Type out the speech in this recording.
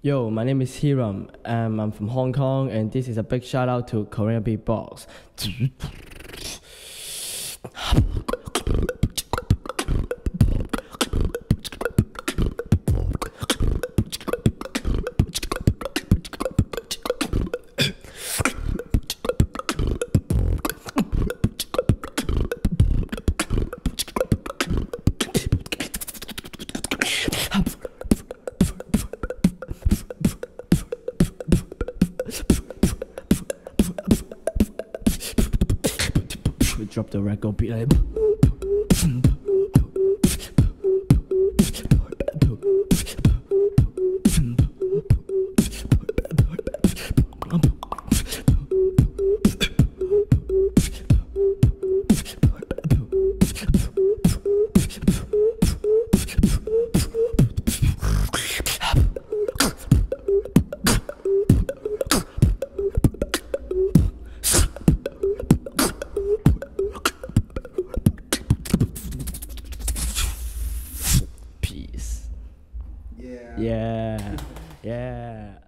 Yo, my name is Hiram. Um, I'm from Hong Kong, and this is a big shout out to Korean Beatbox. Drop the record beat like. Yeah. Yeah. Yeah.